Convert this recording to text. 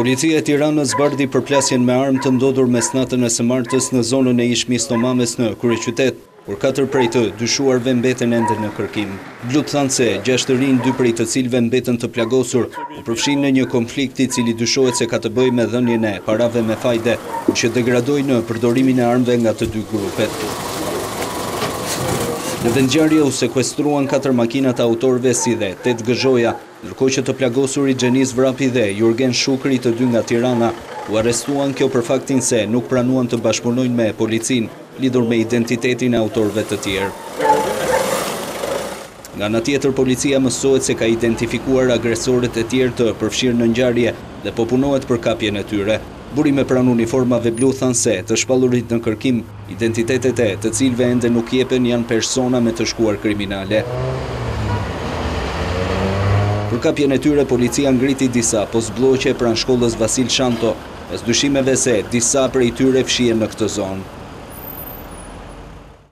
Policia e Tiranës zbardhi përplasjen me armë të ndodhur mesnatën e së martës në zonën e ish Misto Mames në kryeqytet, por katër prej të dyshuarve mbeten ende në kërkim. Blutë thanë se, gjashtë të rinj, dy prej të cilëve mbetën të plagosur, u përfshinë në një konflikt i cili dyshohet se ka të bëjë me dhënien e parave me fajde, gjë që degradoi në përdorimin e armëve nga të dy grupet. Në vendngjarje u sekuestruan katër makinat e autorëve si dhe tetë gëzhoja, ndërkohë që të plagosurit Xhenis Vrapi dhe Jurgen Shukri të dy nga Tirana u arrestuan kjo për faktin se nuk pranuan të bashkëpunojnë me policinë lidhur me identitetin e autorëve të tjerë. Nga ana tjetër policia mësohet se ka identifikuar agresorët e tjerë të përfshirë në ngjarje dhe po punohet për kapjen e tyre. Burime pranë uniformave blu thanë se, të shpallurit në kërkim, identitetet e të cilëve ende nuk jepen janë persona me të shkuar kriminale. Për kapjen e tyre policia ngriti disa postblloqe pranë shkollës Vasil Shanto, pas dyshimeve se disa prej tyre fshihen në këtë zonë.